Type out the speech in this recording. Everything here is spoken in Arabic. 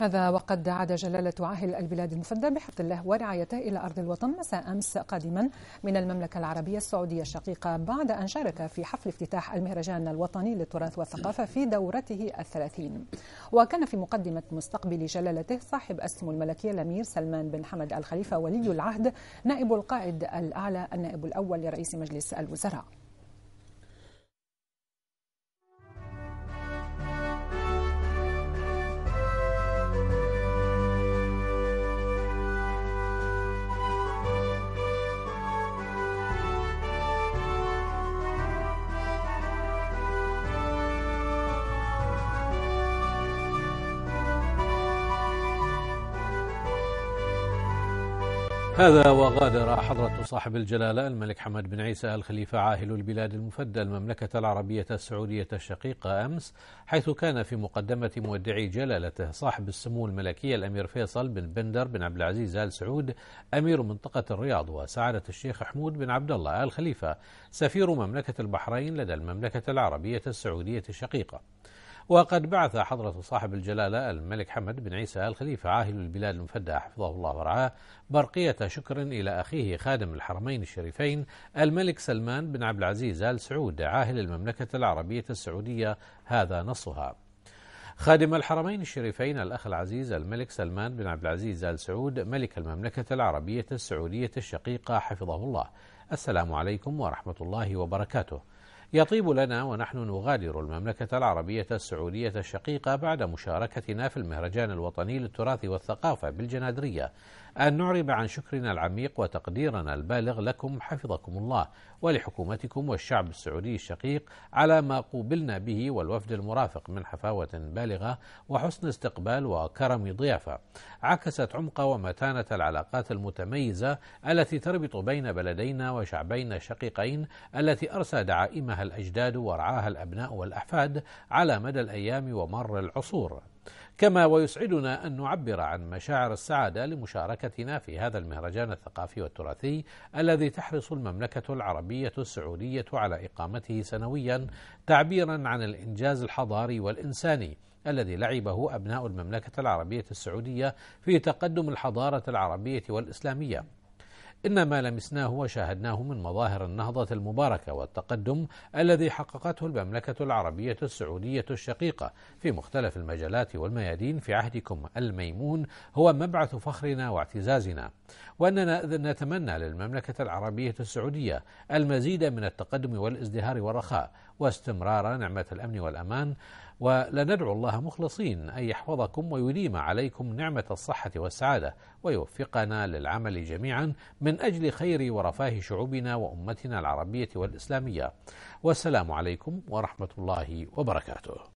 هذا وقد عاد جلالة عاهل البلاد المفدى بحفظ الله ورعايته إلى أرض الوطن مساء أمس قادما من المملكة العربية السعودية الشقيقة بعد أن شارك في حفل افتتاح المهرجان الوطني للتراث والثقافة في دورته الثلاثين. وكان في مقدمة مستقبل جلالته صاحب السمو الملكي الأمير سلمان بن حمد الخليفة ولي العهد نائب القائد الأعلى النائب الأول لرئيس مجلس الوزراء. هذا وغادر حضرة صاحب الجلالة الملك حمد بن عيسى الخليفة عاهل البلاد المفدى المملكة العربية السعودية الشقيقة أمس حيث كان في مقدمة مودعي جلالته صاحب السمو الملكي الأمير فيصل بن بندر بن عبد العزيز آل سعود أمير منطقة الرياض وسعادة الشيخ حمود بن عبد الله آل خليفة سفير مملكة البحرين لدى المملكة العربية السعودية الشقيقة. وقد بعث حضرة صاحب الجلالة الملك حمد بن عيسى الخليفة عاهل البلاد المفدى حفظه الله ورعاه برقية شكر إلى أخيه خادم الحرمين الشريفين الملك سلمان بن عبد العزيز آل سعود عاهل المملكة العربية السعودية هذا نصها. خادم الحرمين الشريفين الأخ العزيز الملك سلمان بن عبد العزيز آل سعود ملك المملكة العربية السعودية الشقيقة حفظه الله. السلام عليكم ورحمة الله وبركاته. يطيب لنا ونحن نغادر المملكة العربية السعودية الشقيقة بعد مشاركتنا في المهرجان الوطني للتراث والثقافة بالجنادرية. أن نعرب عن شكرنا العميق وتقديرنا البالغ لكم حفظكم الله ولحكومتكم والشعب السعودي الشقيق على ما قوبلنا به والوفد المرافق من حفاوة بالغة وحسن استقبال وكرم ضيافة. عكست عمق ومتانة العلاقات المتميزة التي تربط بين بلدينا وشعبين الشقيقين التي أرسى دعائمها الأجداد ورعاها الأبناء والأحفاد على مدى الأيام ومر العصور. كما ويسعدنا أن نعبر عن مشاعر السعادة لمشاركتنا في هذا المهرجان الثقافي والتراثي الذي تحرص المملكة العربية السعودية على إقامته سنويا تعبيرا عن الإنجاز الحضاري والإنساني الذي لعبه أبناء المملكة العربية السعودية في تقدم الحضارة العربية والإسلامية. إن ما لمسناه وشاهدناه من مظاهر النهضة المباركة والتقدم الذي حققته المملكة العربية السعودية الشقيقة في مختلف المجالات والميادين في عهدكم الميمون هو مبعث فخرنا واعتزازنا. وأننا نتمنى للمملكة العربية السعودية المزيد من التقدم والازدهار والرخاء واستمرار نعمة الأمن والأمان ولندعو الله مخلصين أن يحفظكم ويديم عليكم نعمة الصحة والسعادة ويوفقنا للعمل جميعا من أجل خير ورفاه شعوبنا وأمتنا العربية والإسلامية. والسلام عليكم ورحمة الله وبركاته.